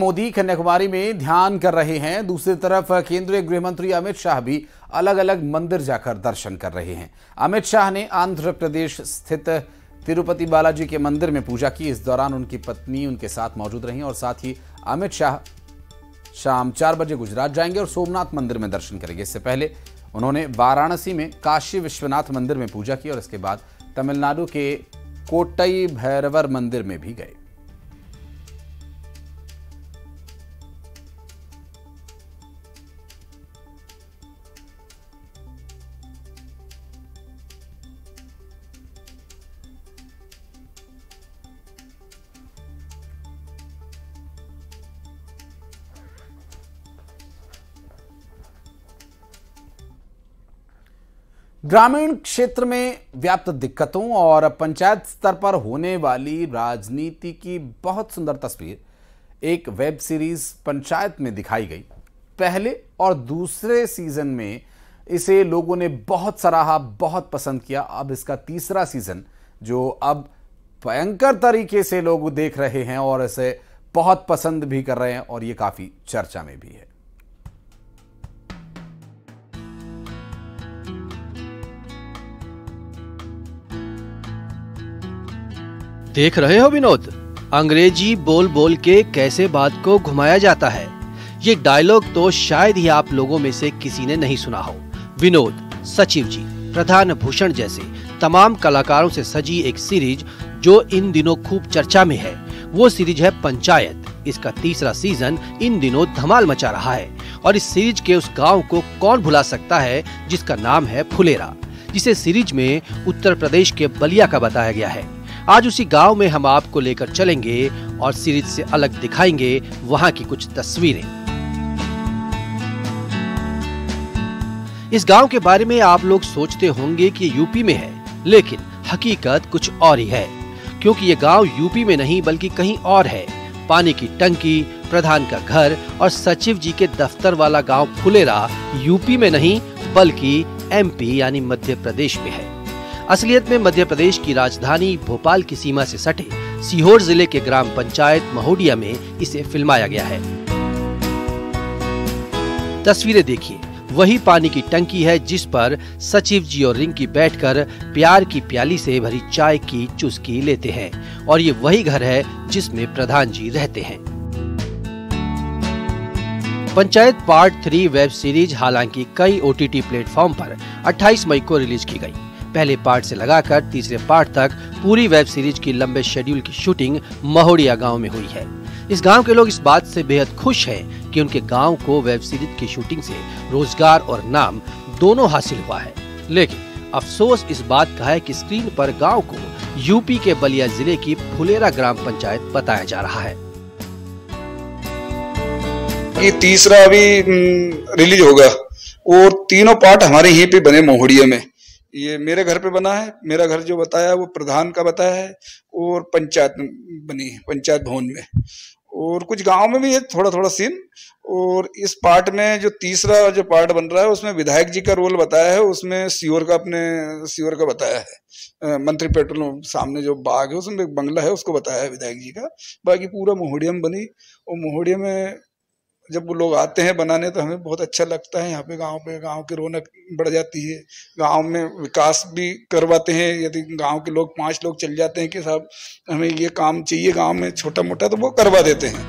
मोदी कन्याकुमारी में ध्यान कर रहे हैं। दूसरी तरफ़, केंद्रीय गृह मंत्री अमित शाह भी अलग अलग मंदिर जाकर दर्शन कर रहे हैं। अमित शाह ने आंध्र प्रदेश स्थित तिरुपति बालाजी के मंदिर में पूजा की। इस दौरान उनकी पत्नी उनके साथ मौजूद रही और साथ ही अमित शाह शाम चार बजे गुजरात जाएँगे और सोमनाथ मंदिर में दर्शन करेंगे। इससे पहले उन्होंने वाराणसी में काशी विश्वनाथ मंदिर में पूजा की और इसके बाद तमिलनाडु के कोटई भैरवर मंदिर में भी गए। ग्रामीण क्षेत्र में व्याप्त दिक्कतों और पंचायत स्तर पर होने वाली राजनीति की बहुत सुंदर तस्वीर एक वेब सीरीज़ पंचायत में दिखाई गई। पहले और दूसरे सीज़न में इसे लोगों ने बहुत सराहा, बहुत पसंद किया। अब इसका तीसरा सीज़न, जो अब भयंकर तरीके से लोग देख रहे हैं और इसे बहुत पसंद भी कर रहे हैं और ये काफ़ी चर्चा में भी है। देख रहे हो विनोद? अंग्रेज़ी बोल बोल के कैसे बात को घुमाया जाता है? ये डायलॉग तो शायद ही आप लोगों में से किसी ने नहीं सुना हो। विनोद, सचिव जी, प्रधान भूषण जैसे तमाम कलाकारों से सजी एक सीरीज़ जो इन दिनों खूब चर्चा में है। वो सीरीज़ है पंचायत। इसका तीसरा सीज़न इन दिनों धमाल मचा रहा है। और इस सीरीज़ के उस गाँव को कौन भुला सकता है, जिसका नाम है फुलेरा? जिसे सीरीज़ में उत्तर प्रदेश के बलिया का बताया गया है। आज उसी गाँव में हम आपको लेकर चलेंगे और सीरीज़ से अलग दिखाएँगे वहाँ की कुछ तस्वीरें। इस गाँव के बारे में आप लोग सोचते होंगे कि यूपी में है, लेकिन हकीकत कुछ और ही है। क्योंकि ये गाँव यूपी में नहीं, बल्कि कहीं और है। पानी की टंकी, प्रधान का घर और सचिव जी के दफ्तर वाला गाँव फुलेरा यूपी में नहीं, बल्कि एमपी, यानी मध्य प्रदेश में है। असलियत में मध्य प्रदेश की राजधानी भोपाल की सीमा से सटे सीहोर ज़िले के ग्राम पंचायत महोडिया में इसे फिल्माया गया है। तस्वीरें देखिए। वही पानी की टंकी है जिस पर सचिव जी और रिंकी बैठकर प्यार की प्याली से भरी चाय की चुस्की लेते हैं और ये वही घर है जिसमें प्रधान जी रहते हैं। Panchayat part three web series हालाँकि कई ओटीटी प्लेटफॉर्म पर 28 मई को रिलीज़ की गई। पहले पार्ट से लगाकर तीसरे पार्ट तक पूरी वेब सीरीज़ की लंबे शेड्यूल की शूटिंग महोड़िया गाँव में हुई है। इस गाँव के लोग इस बात से बेहद खुश हैं कि उनके गाँव को वेब सीरीज़ की शूटिंग से रोज़गार और नाम दोनों हासिल हुआ है। लेकिन अफसोस इस बात का है कि स्क्रीन पर गाँव को यूपी के बलिया ज़िले की फुलेरा ग्राम पंचायत बताया जा रहा है। ये तीसरा अभी रिलीज़ होगा। और तीनों पार्ट हमारे यहीं पे बने मोहड़िया में। ये मेरे घर पे बना है, मेरा घर जो बताया वो प्रधान का बताया है, और पंचायत बनी है, पंचायत भवन में। और कुछ गाँव में भी है थोड़ा थोड़ा सीन, और इस पार्ट में जो तीसरा जो पार्ट बन रहा है, उसमें विधायक जी का रोल बताया है, उसमें सीओर का अपने, सीवर का बताया है। मंत्री पेट्रोल सामने जो बाग है, उसमें एक बंगला है, उसको बताया है विधायक जी का। बाकी पूरा मोहड़ियम बनी, और मोहड़िया में जब वो लोग आते हैं बनाने तो हमें बहुत अच्छा लगता है। यहाँ पे गाँव पे गाँव की रौनक बढ़ जाती है। गाँव में विकास भी करवाते हैं। यदि गाँव के लोग पाँच लोग चल जाते हैं कि साहब हमें ये काम चाहिए गाँव में छोटा मोटा तो वो करवा देते हैं।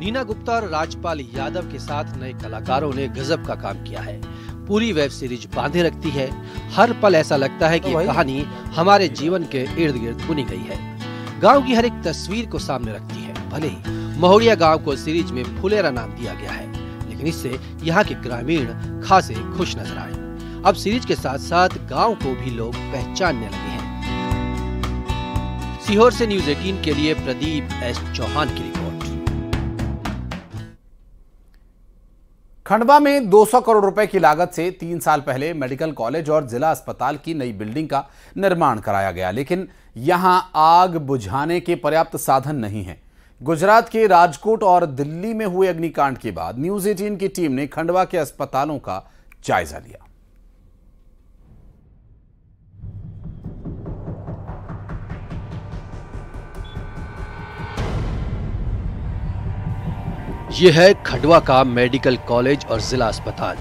नीना गुप्ता और राजपाल यादव के साथ नए कलाकारों ने गजब का काम किया है। पूरी वेब सीरीज़ बांधे रखती है। हर पल ऐसा लगता है कि तो कहानी हमारे जीवन के इर्द गिर्द बुनी गई है। गाँव की हर एक तस्वीर को सामने रखती है भले ही महोड़िया गाँव को सीरीज़ में फुलेरा नाम दिया गया है, लेकिन इससे यहाँ के ग्रामीण खासे खुश नज़र आए। अब सीरीज़ के साथ साथ गाँव को भी लोग पहचानने लगे हैं। सीहोर से न्यूज़ 18 के लिए प्रदीप एस चौहान की रिपोर्ट। खंडवा में 200 करोड़ रुपए की लागत से तीन साल पहले मेडिकल कॉलेज और जिला अस्पताल की नई बिल्डिंग का निर्माण कराया गया, लेकिन यहाँ आग बुझाने के पर्याप्त साधन नहीं है। गुजरात के राजकोट और दिल्ली में हुए अग्निकांड के बाद न्यूज़ एटीन की टीम ने खंडवा के अस्पतालों का जायजा लिया। यह है खंडवा का मेडिकल कॉलेज और जिला अस्पताल।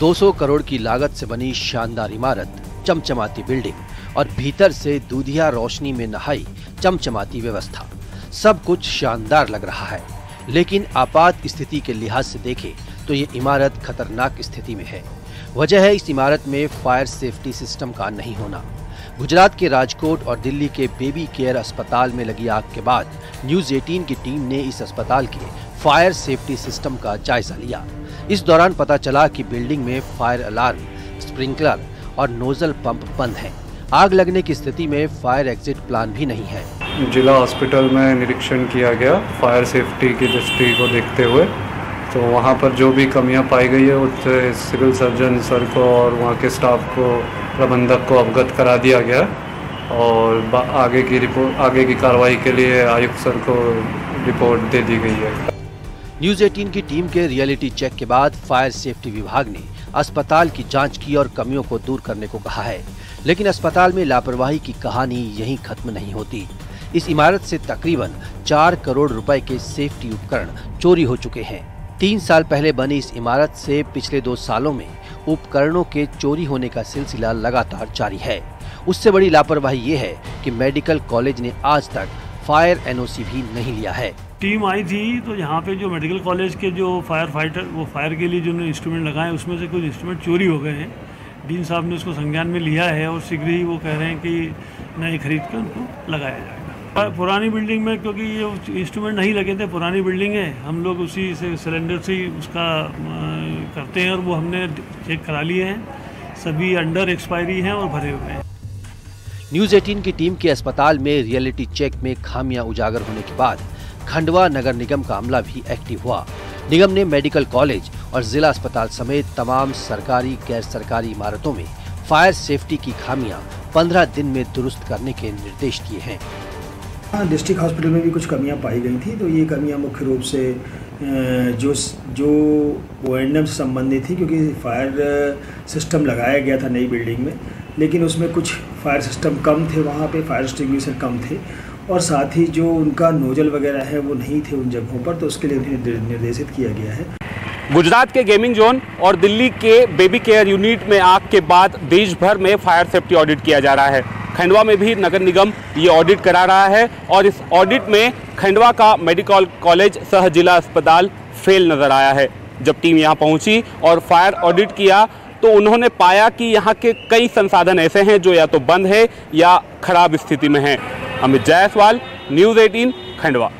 200 करोड़ की लागत से बनी शानदार इमारत, चमचमाती बिल्डिंग और भीतर से दूधिया रोशनी में नहाई चमचमाती व्यवस्था। सब कुछ शानदार लग रहा है। लेकिन आपात स्थिति के लिहाज से देखें तो ये इमारत खतरनाक स्थिति में है। वजह है इस इमारत में फायर सेफ्टी सिस्टम का नहीं होना। गुजरात के राजकोट और दिल्ली के बेबी केयर अस्पताल में लगी आग के बाद न्यूज़ 18 की टीम ने इस अस्पताल के फायर सेफ्टी सिस्टम का जायजा लिया। इस दौरान पता चला कि बिल्डिंग में फायर अलार्म, स्प्रिंकलर और नोजल पंप बंद हैं। आग लगने की स्थिति में फायर एग्जिट प्लान भी नहीं है। जिला हॉस्पिटल में निरीक्षण किया गया फायर सेफ्टी की दृष्टि को देखते हुए। तो वहाँ पर जो भी कमियाँ पाई गई है, उससे सिविल सर्जन, सर को और वहाँ के स्टाफ को, प्रबंधक को अवगत करा दिया गया और आगे की रिपोर्ट, आगे की कार्रवाई के लिए आयुक्त सर को रिपोर्ट दे दी गई है। न्यूज़ 18 की टीम के रियलिटी चेक के बाद फायर सेफ्टी विभाग ने अस्पताल की जाँच की और कमियों को दूर करने को कहा है। लेकिन अस्पताल में लापरवाही की कहानी यहीं खत्म नहीं होती। इस इमारत से तकरीबन चार करोड़ रुपए के सेफ्टी उपकरण चोरी हो चुके हैं। तीन साल पहले बनी इस इमारत से पिछले दो सालों में उपकरणों के चोरी होने का सिलसिला लगातार जारी है। उससे बड़ी लापरवाही ये है कि मेडिकल कॉलेज ने आज तक फायर एनओसी भी नहीं लिया है। टीम आई थी तो यहाँ पे जो मेडिकल कॉलेज के जो फायर फाइटर, वो फायर के लिए जो इंस्ट्रूमेंट लगाए, उसमें से कुछ इंस्ट्रूमेंट चोरी हो गए हैं। डीन साहब ने उसको संज्ञान में लिया है और शीघ्र ही वो कह रहे हैं कि नए खरीद कर उनको लगाया पुरानी बिल्डिंग में, क्योंकि ये इंस्ट्रूमेंट नहीं लगे थे, पुरानी बिल्डिंग है। हम लोग उसी से सिलेंडर से ही उसका करते हैं और वो हमने चेक करा लिए हैं। सभी अंडर एक्सपायरी हैं और भरे हुए हैं। न्यूज़ 18 की टीम के अस्पताल में रियलिटी चेक में खामियाँ उजागर होने के बाद खंडवा नगर निगम का अमला भी एक्टिव हुआ। निगम ने मेडिकल कॉलेज और जिला अस्पताल समेत तमाम सरकारी, गैर सरकारी इमारतों में फायर सेफ्टी की खामियाँ 15 दिन में दुरुस्त करने के निर्देश दिए हैं। हाँ डिस्ट्रिक्ट हॉस्पिटल में भी कुछ कमियाँ पाई गई थी तो ये कमियाँ मुख्य रूप से जो जो ओ एन से संबंधित थी, क्योंकि फायर सिस्टम लगाया गया था नई बिल्डिंग में, लेकिन उसमें कुछ फायर सिस्टम कम थे वहाँ पे, फायर एक्सटिंग्विशर कम थे, और साथ ही जो उनका नोजल वगैरह है, वो नहीं थे उन जगहों पर तो उसके लिए उन्हें निर्देशित किया गया है। गुजरात के गेमिंग जोन और दिल्ली के बेबी केयर यूनिट में आग के बाद देश भर में फायर सेफ्टी ऑडिट किया जा रहा है। खंडवा में भी नगर निगम ये ऑडिट करा रहा है और इस ऑडिट में खंडवा का मेडिकल कॉलेज सह जिला अस्पताल फेल नज़र आया है। जब टीम यहाँ पहुँची और फायर ऑडिट किया तो उन्होंने पाया कि यहाँ के कई संसाधन ऐसे हैं जो या तो बंद है या खराब स्थिति में हैं। अमित जायसवाल न्यूज़ 18 खंडवा।